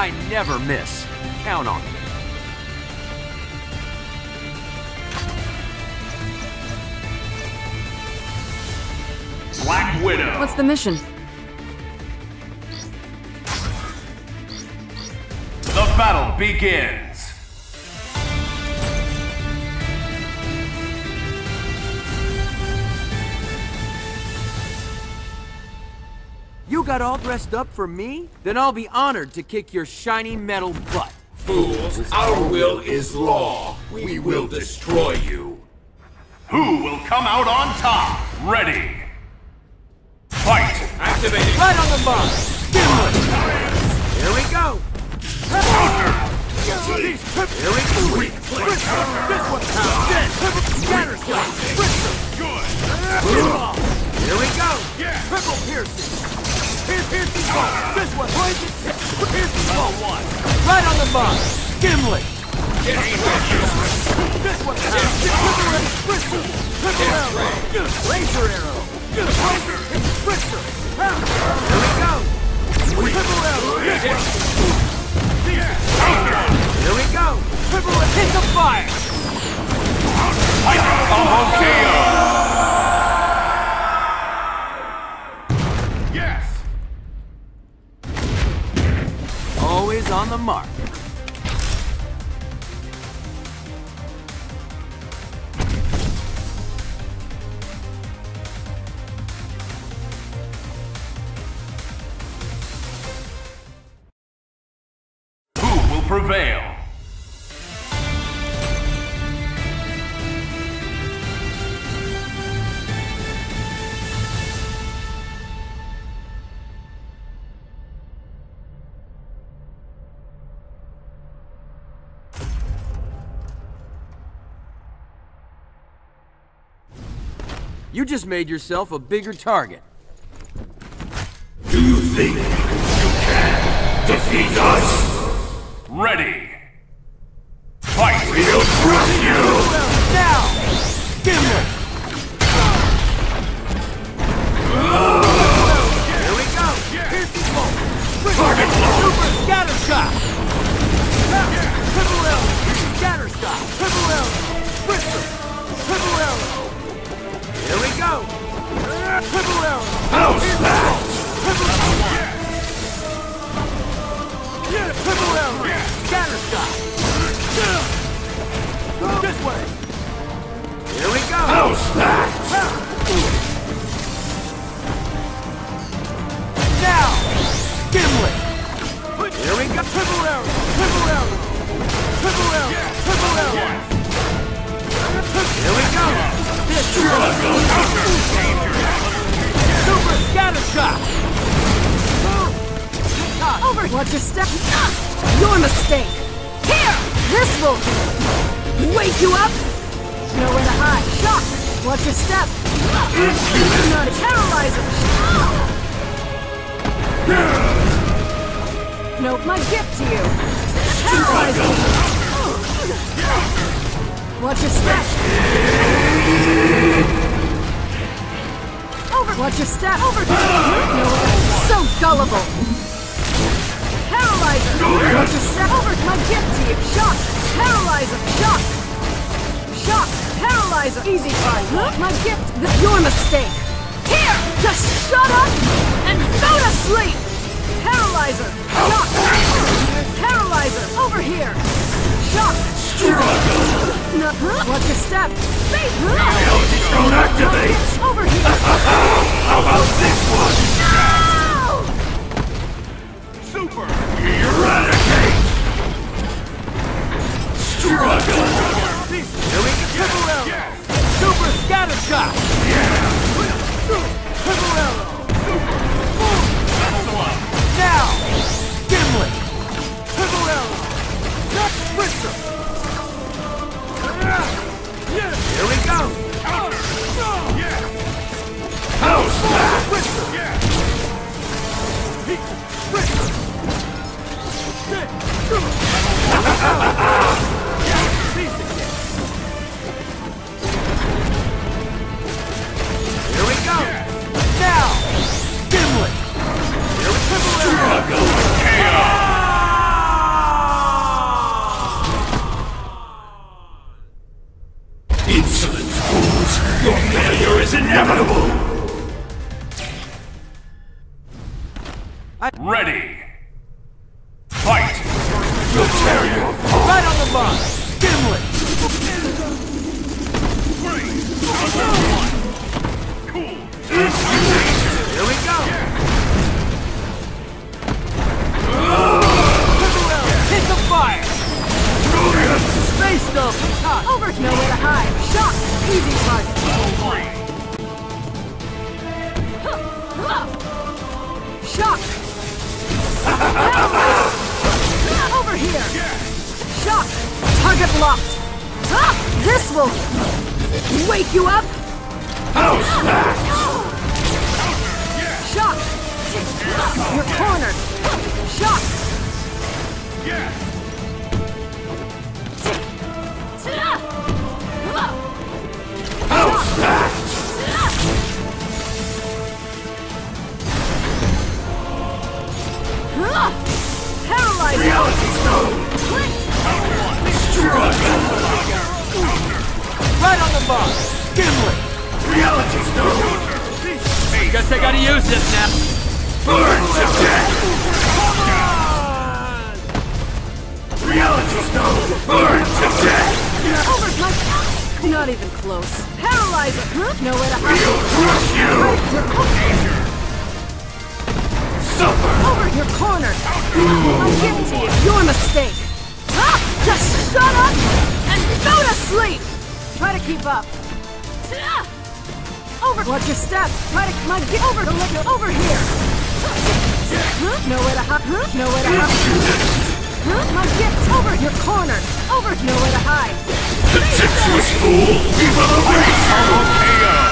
I never miss. Count on me. Black Widow. What's the mission? The battle begins. Got all dressed up for me? Then I'll be honored to kick your shiny metal butt. Fools, our will is law. We will destroy you. Who will come out on top? Ready. Fight. Activating. Right on the mark! Gimlet! Here we go! Counter. Here we go! Weak place. This one counts! Dead! Scatter shot! Good. Here we go! Triple piercing! Pierce, piercing ball! This one! Poison tip! Piercing ball one! Right on the mark! Gimlet! This one! Triple arrow! Spritzer! Triple arrow! Laser arrow! Laser! Spritzer! Here we go! One! Here we go! Triple hit the fire! Hyper combo KO. Always on the mark. Who will prevail? You just made yourself a bigger target. Do you think you can defeat us? Ready. Fight. We'll crush you. Now! Gimlet! Go! House smash. Now! Gimlet! Here we go! Triple arrow! Triple arrow! Triple arrow! Triple arrow! Here we go! This Super scatter shot! Over! Watch your step! Your mistake! Here! This will wake you up! Nowhere to hide! Shock! Watch your step! Not terrorizer! Nope, my gift to you! Terrorizer! Watch your step! Over! Watch your step! Over! Nowhere! So gullible! Paralyzer! Paralyzer! Easy fight! My gift! Th- Your mistake! Here! Just shut up and go to sleep! Paralyzer! Shock! Paralyzer! Over here! Shock! No, huh? Watch your step! Wait! Don't activate. Over here! How about this one? Is inevitable! Ready. Fight! We'll tear you apart! Right on the mark! Gimlet! Here we go! Triple Hit the fire! Space Ghost! Toss! Over! Nowhere to hide. Shock! Easy target. Shock! Over here! Shock! Target locked! This will wake you up! How's that? Shock! You're cornered! Shock! How's Right on the mark! Gimlet! Reality Stone! Guess I gotta use this now! Burn to death! Reality Stone! Burn to death! Over my... Not even close. Paralyzer! Huh? Nowhere to hide. We'll crush you! Suffer! over! You're cornered! I give it to you. Your mistake! Ah! Just shut up and go to sleep! Try to keep up. Over. Watch your step. Try to come on, get over. Don't let go over here. Huh? Nowhere to hide. Huh? Nowhere to hide. Huh? My gift over your corner. Over. Nowhere to hide. The fool. Give up. Auto KO.